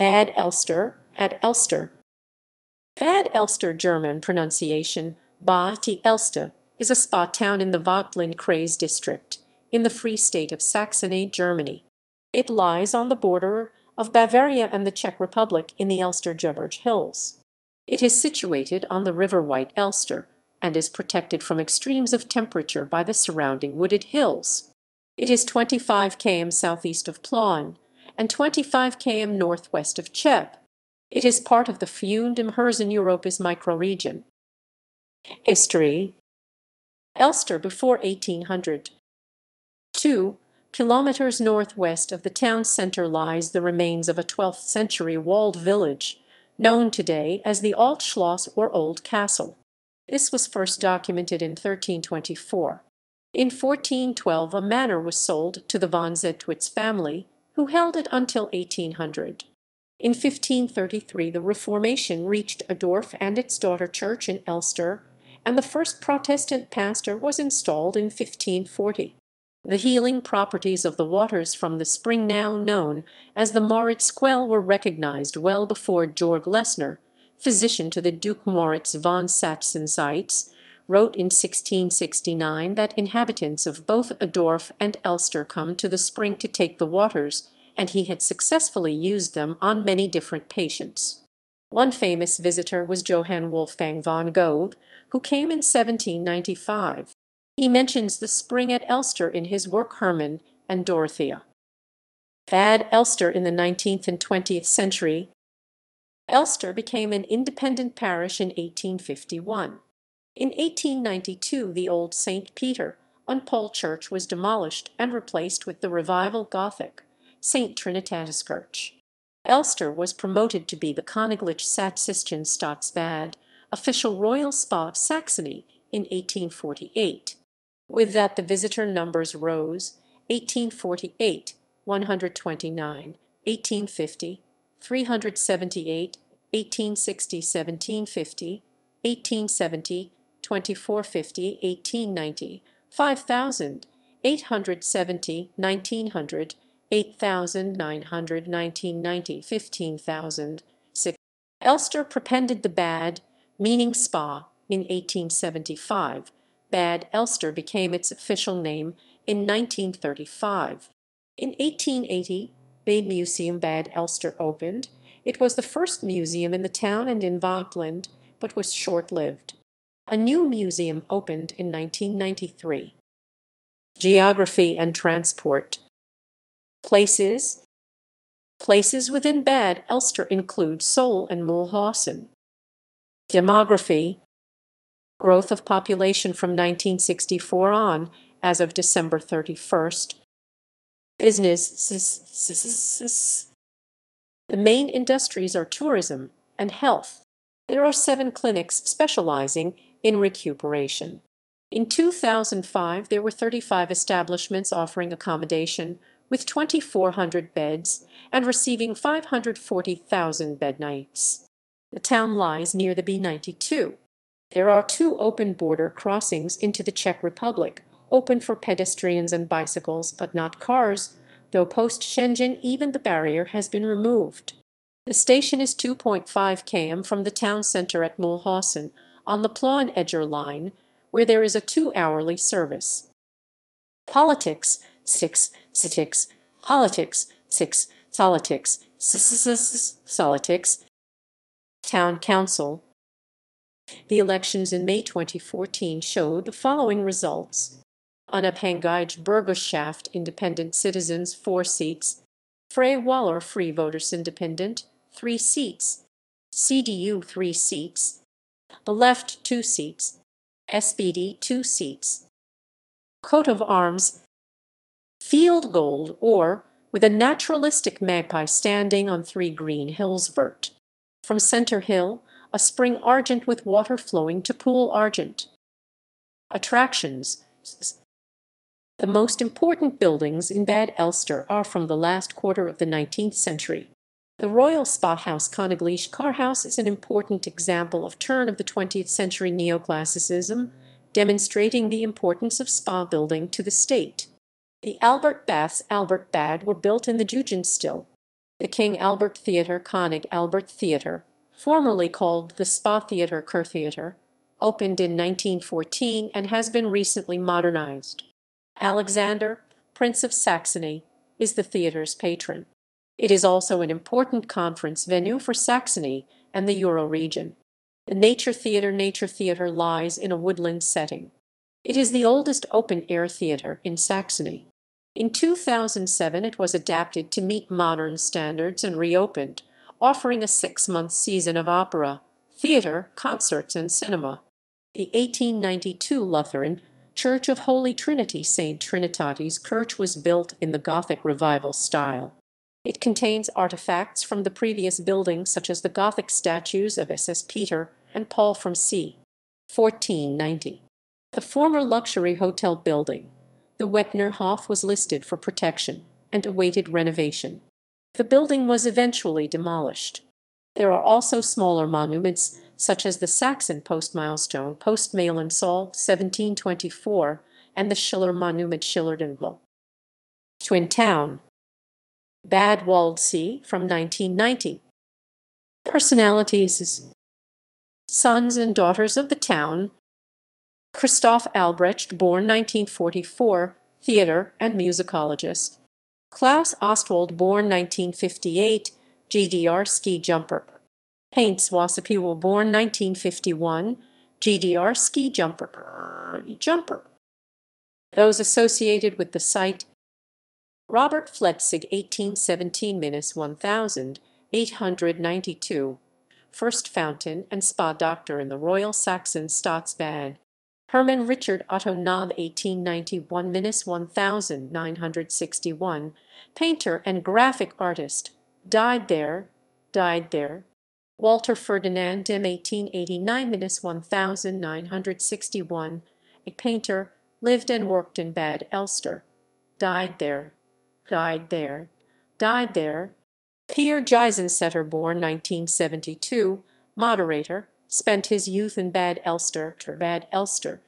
Bad Elster at Elster. Bad Elster German pronunciation Bad Elster is a spa town in the Vogtland-Kreis district, in the Free State of Saxony, Germany. It lies on the border of Bavaria and the Czech Republic in the Elster-Gebirge Hills. It is situated on the river White Elster, and is protected from extremes of temperature by the surrounding wooded hills. It is 25 km southeast of Plauen, and 25 km northwest of Cheb. It is part of the Freunde im Herzen Europas microregion. History Elster before 1800 2 kilometers northwest of the town centre lies the remains of a 12th-century walled village, known today as the Alt Schloss or Old Castle. This was first documented in 1324. In 1412 a manor was sold to the von Zedtwitz family, who held it until 1800. In 1533 the Reformation reached Adorf and its daughter church in Elster, and the first Protestant pastor was installed in 1540. The healing properties of the waters from the spring now known as the Moritz Quell were recognized well before Georg Lesner, physician to the Duke Moritz von Sachsen-Zeitz, wrote in 1669 that inhabitants of both Adorf and Elster come to the spring to take the waters, and he had successfully used them on many different patients. One famous visitor was Johann Wolfgang von Goethe, who came in 1795. He mentions the spring at Elster in his work Hermann and Dorothea. Bad Elster in the 19th and 20th century Elster became an independent parish in 1851. In 1892 the old St. Peter und Paul Church was demolished and replaced with the Revival Gothic St. Trinitatiskirche. Elster was promoted to be the Königlich Sächsischen Staatsbad, official royal spa of Saxony, in 1848. With that the visitor numbers rose 1848, 129, 1850, 378, 1860, 1750, 1870, 2450, 1890, 5000, 870, 1900, 8900, 1990, 15,000, 6. Elster prepended the Bad, meaning spa, in 1875. Bad Elster became its official name in 1935. In 1880, Bade Museum Bad Elster opened. It was the first museum in the town and in Vogtland, but was short-lived. A new museum opened in 1993. Geography and transport Places Places within Bad Elster include Sohl and Mühlhausen. Demography Growth of population from 1964 on, as of December 31st. Business The main industries are tourism and health. There are seven clinics specializing in recuperation. In 2005 there were 35 establishments offering accommodation with 2,400 beds and receiving 540,000 bed nights. The town lies near the B92. There are two open border crossings into the Czech Republic, open for pedestrians and bicycles, but not cars, though post-Schengen even the barrier has been removed. The station is 2.5 km from the town centre at Mühlhausen, on the Plauen-Eger line, where there is a two-hourly service. Politics 6 Politics Politics 6 Politics Politics Town Council. The elections in May 2014 showed the following results. Unabhängige Bürgerschaft Independent Citizens 4 seats, Freie Wähler Free Voters Independent 3 seats, CDU 3 seats, the Left 2 seats, SPD 2 seats. Coat of arms Field gold or with a naturalistic magpie standing on three green hills vert. From centre hill, a spring argent with water flowing to pool argent. Attractions The most important buildings in Bad Elster are from the last quarter of the 19th century. The Royal Spa House Königliche Kurhaus is an important example of turn of the 20th century neoclassicism, demonstrating the importance of spa building to the state. The Albert Baths Albert Bad were built in the Jugendstil. The King Albert Theatre König Albert Theatre, formerly called the Spa Theatre Kurtheater, opened in 1914 and has been recently modernized. Alexander, Prince of Saxony, is the theatre's patron. It is also an important conference venue for Saxony and the Euro region. The Nature Theatre Naturtheater lies in a woodland setting. It is the oldest open-air theatre in Saxony. In 2007 it was adapted to meet modern standards and reopened, offering a six-month season of opera, theatre, concerts and cinema. The 1892 Lutheran Church of Holy Trinity St. Trinitatis Kirche was built in the Gothic Revival style. It contains artifacts from the previous building such as the Gothic statues of SS Peter and Paul from c. 1490. The former luxury hotel building, the Wepnerhof was listed for protection and awaited renovation. The building was eventually demolished. There are also smaller monuments such as the Saxon post milestone Post Sol 1724 and the Schiller Monument Schillerdenkmal. Twin Town Bad Waldsee from 1990 Personalities Sons and daughters of the town Christoph Albrecht, born 1944, theatre and musicologist. Klaus Ostwald, born 1958, GDR ski jumper. Heinz Wosipiwo, born 1951, GDR ski jumper. Jumper. Those associated with the site Robert Flechsig, (1817–1892), first fountain and spa doctor in the Royal Saxon Staatsbad. Hermann Richard Otto Knob 1891-1961, painter and graphic artist, died there, died there. Walter Ferdinand Dem 1889-1961, a painter, lived and worked in Bad Elster, died there, died there, died there. Pierre Geisensetter born 1972, moderator, spent his youth in Bad Elster, Bad Elster,